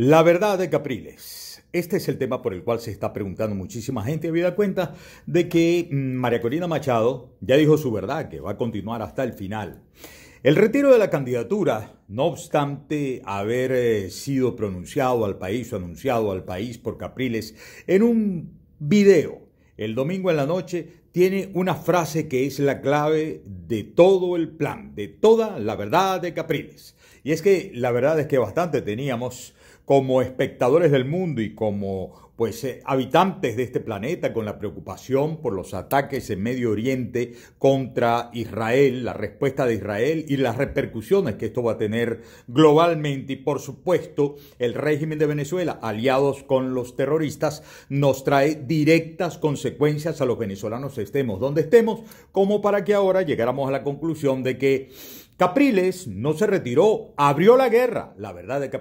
La verdad de Capriles. Este es el tema por el cual se está preguntando muchísima gente. Habida cuenta de que mm, María Corina Machado ya dijo su verdad, que va a continuar hasta el final. El retiro de la candidatura, no obstante haber eh, sido pronunciado al país o anunciado al país por Capriles en un video el domingo en la noche, tiene una frase que es la clave de todo el plan, de toda la verdad de Capriles. Y es que la verdad es que bastante teníamos como espectadores del mundo y como pues eh, habitantes de este planeta con la preocupación por los ataques en Medio Oriente contra Israel, la respuesta de Israel y las repercusiones que esto va a tener globalmente. Y por supuesto el régimen de Venezuela aliados con los terroristas nos trae directas consecuencias a los venezolanos estemos donde estemos como para que ahora llegáramos a la conclusión de que Capriles no se retiró, abrió la guerra, la verdad de Capriles